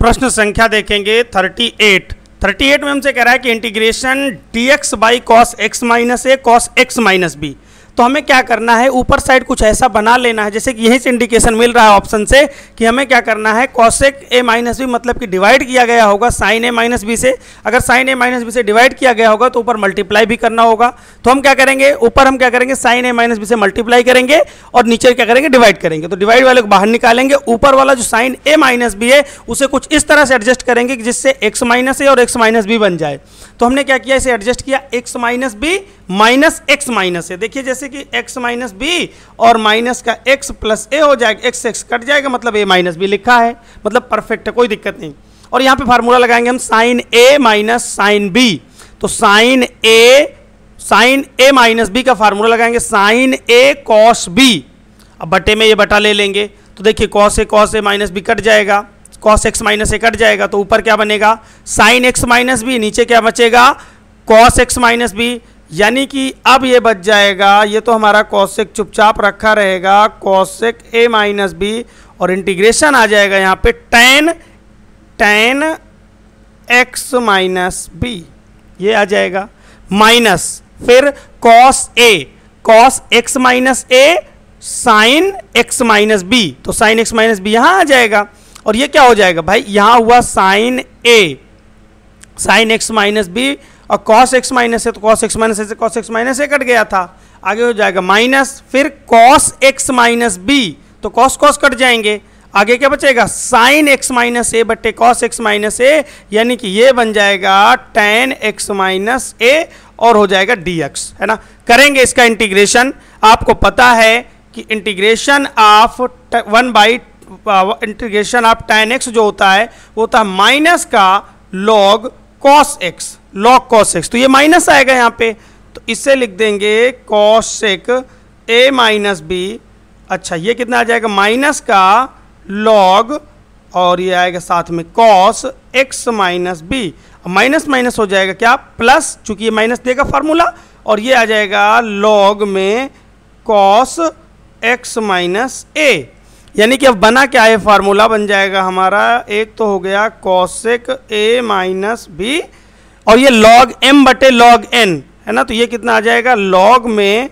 प्रश्न संख्या देखेंगे 38 38 में हमसे कह रहा है कि integration D X by cos X minus A cos X minus B तो हमें क्या करना है? ऊपर साइड कुछ ऐसा बना लेना है, जैसे कि यहीं से इंडिकेशन मिल रहा है ऑप्शन से कि हमें क्या करना है? कॉसेक ए माइनस बी मतलब कि डिवाइड किया गया होगा साइन ए माइनस बी से। अगर साइन ए माइनस बी से डिवाइड किया गया होगा तो ऊपर मल्टीप्लाई भी करना होगा। तो हम क्या करेंगे? ऊपर हम क्या करेंगे? साइन ए माइनस बी से मल्टीप्लाई करेंगे और नीचे क्या करेंगे? डिवाइड करेंगे। तो डिवाइड वाले को बाहर निकालेंगे। ऊपर वाला जो साइन ए माइनस बी है, उसे कुछ इस तरह से एडजस्ट करेंगे जिससे एक्स माइनस ए और एक्स माइनस बी बन जाए। तो हमने क्या किया, इसे एडजस्ट किया X minus B minus X minus A देखिए, जैसे कि एक्स माइनस बी और माइनस का एक्स प्लस ए हो जाएगा एक्स एक्स कट जाएगा मतलब ए माइनस बी लिखा है मतलब परफेक्ट है, कोई दिक्कत नहीं। और यहाँ पे फार्मूला लगाएँगे हम sine A minus sine B तो sine A sine A minus B का फार्मूला लगाएँगे साइन ए कॉस बी अब बटे में ये बटा ले लेंगे तो देखिए cos A cos A minus B cut जाएगा। Cos X minus A cut जाएगा तो ऊपर क्या बनेगा? साइन एक्स माइनस बी नीचे क्या बचेगा? कॉस एक्स माइनस बी यानी कि अब ये बच जाएगा, ये तो हमारा कॉसेक चुपचाप रखा रहेगा कॉसेक ए माइनस बी और इंटीग्रेशन आ जाएगा यहाँ पे tan tan X minus B ये आ जाएगा माइनस फिर cos A cos X minus A sine X minus B तो साइन एक्स माइनस बी यहाँ आ जाएगा। और ये क्या हो जाएगा भाई? यहाँ हुआ sine A sine X minus B और कॉस एक्स माइनस है तो कॉस एक्स माइनस से cos X minus A cut गया था। आगे हो जाएगा माइनस फिर कॉस एक्स माइनस बी तो कॉस कॉस कट जाएँगे। आगे क्या बचेगा? साइन एक्स माइनस ए बट्टे कॉस एक्स माइनस ए यानी कि ये बन जाएगा टेन एक्स माइनस ए और हो जाएगा डी एक्स है ना? करेंगे इसका इंटीग्रेशन आपको पता है कि integration of one by integration of tan X जो होता है, वो होता है माइनस का log cos X log cos X तो ये माइनस आएगा यहाँ पे तो इससे लिख देंगे कॉस एक ए माइनस बी अच्छा ये कितना आ जाएगा? माइनस का लॉग और ये आएगा साथ में cos X minus B minus minus हो जाएगा क्या? प्लस चूँकि ये माइनस देगा फार्मूला और ये आ जाएगा लॉग में कॉस एक्स माइनस ए यानी कि अब बना क्या है? फार्मूला बन जाएगा हमारा। एक तो हो गया कॉसेक ए माइनस बी और ये लॉग एम बटे लॉग एन है ना? तो ये कितना आ जाएगा? लॉग में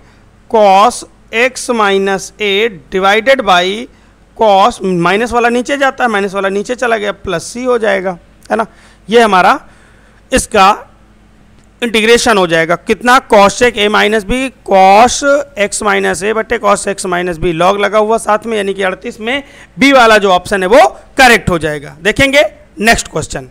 cos X minus A divided by cos minus वाला नीचे जाता है माइनस वाला नीचे चला गया प्लस सी हो जाएगा, है ना? ये हमारा इसका इंटीग्रेशन हो जाएगा। कितना? Cosec A minus B cos X minus A बटे cos X minus B log लगा हुआ साथ में, यानी कि अड़तीस में बी वाला जो ऑप्शन है वो करेक्ट हो जाएगा। देखेंगे नेक्स्ट क्वेश्चन